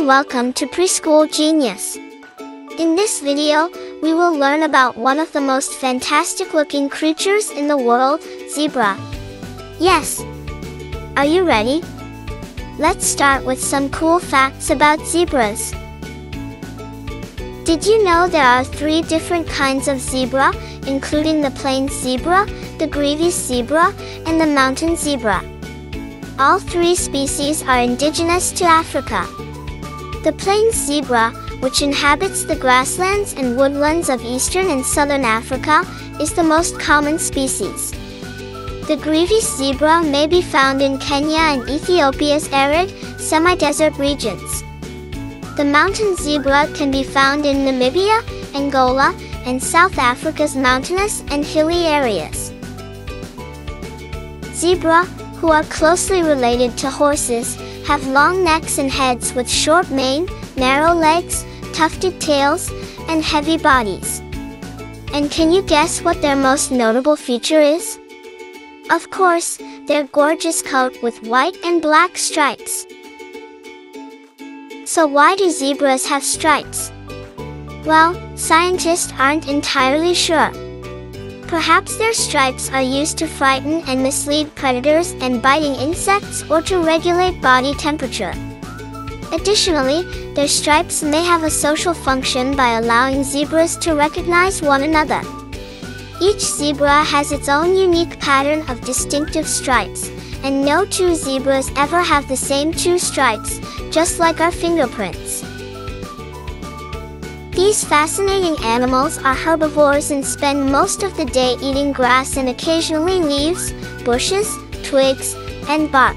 and welcome to Preschool Genius. In this video, we will learn about one of the most fantastic looking creatures in the world, zebra. Yes. Are you ready? Let's start with some cool facts about zebras. Did you know there are three different kinds of zebra, including the plain zebra, the grevy's zebra, and the mountain zebra? All three species are indigenous to Africa. The plains zebra, which inhabits the grasslands and woodlands of eastern and southern Africa, is the most common species. The grevy's zebra may be found in Kenya and Ethiopia's arid, semi-desert regions. The mountain zebra can be found in Namibia, Angola, and South Africa's mountainous and hilly areas. Zebra, who are closely related to horses, have long necks and heads with short mane, narrow legs, tufted tails, and heavy bodies. And can you guess what their most notable feature is? Of course, their gorgeous coat with white and black stripes. So why do zebras have stripes? Well, scientists aren't entirely sure. Perhaps their stripes are used to frighten and mislead predators and biting insects or to regulate body temperature. Additionally, their stripes may have a social function by allowing zebras to recognize one another. Each zebra has its own unique pattern of distinctive stripes, and no two zebras ever have the same two stripes, just like our fingerprints. These fascinating animals are herbivores and spend most of the day eating grass and occasionally leaves, bushes, twigs, and bark.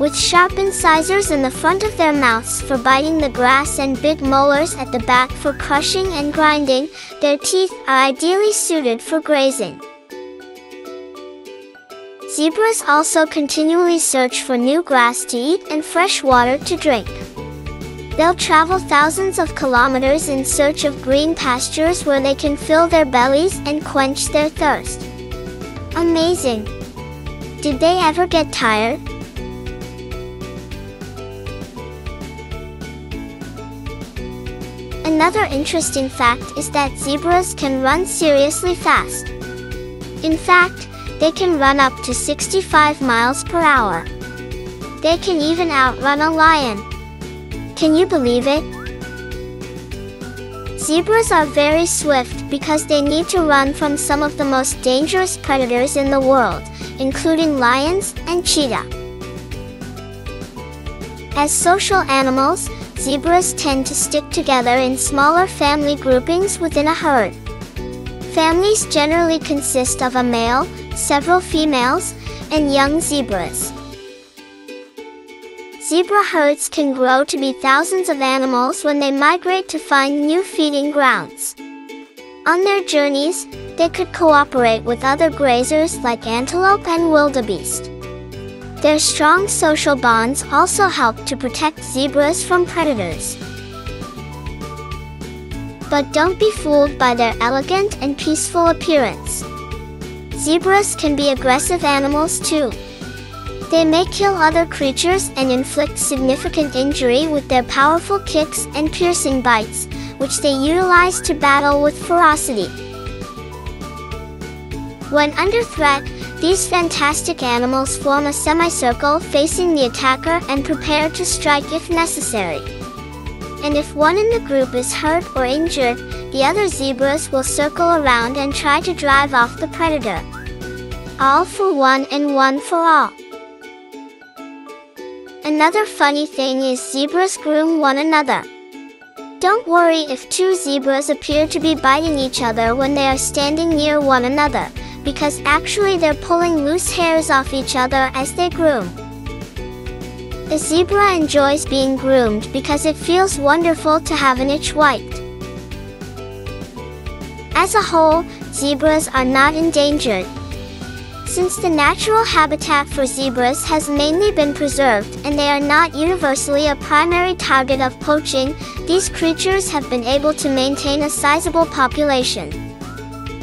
With sharp incisors in the front of their mouths for biting the grass and big molars at the back for crushing and grinding, their teeth are ideally suited for grazing. Zebras also continually search for new grass to eat and fresh water to drink. They'll travel thousands of kilometers in search of green pastures where they can fill their bellies and quench their thirst. Amazing! Did they ever get tired? Another interesting fact is that zebras can run seriously fast. In fact, they can run up to 65 miles per hour. They can even outrun a lion. Can you believe it? Zebras are very swift because they need to run from some of the most dangerous predators in the world, including lions and cheetah. As social animals, zebras tend to stick together in smaller family groupings within a herd. Families generally consist of a male, several females, and young zebras. Zebra herds can grow to be thousands of animals when they migrate to find new feeding grounds. On their journeys, they could cooperate with other grazers like antelope and wildebeest. Their strong social bonds also help to protect zebras from predators. But don't be fooled by their elegant and peaceful appearance. Zebras can be aggressive animals too. They may kill other creatures and inflict significant injury with their powerful kicks and piercing bites, which they utilize to battle with ferocity. When under threat, these fantastic animals form a semicircle facing the attacker and prepare to strike if necessary. And if one in the group is hurt or injured, the other zebras will circle around and try to drive off the predator. All for one and one for all. Another funny thing is zebras groom one another. Don't worry if two zebras appear to be biting each other when they are standing near one another, because actually they're pulling loose hairs off each other as they groom. The zebra enjoys being groomed because it feels wonderful to have an itch wiped. As a whole, zebras are not endangered, since the natural habitat for zebras has mainly been preserved and they are not universally a primary target of poaching, these creatures have been able to maintain a sizable population.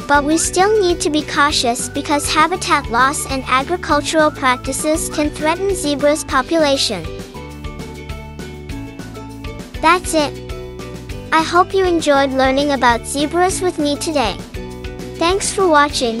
But we still need to be cautious because habitat loss and agricultural practices can threaten zebras' population. That's it. I hope you enjoyed learning about zebras with me today. Thanks for watching,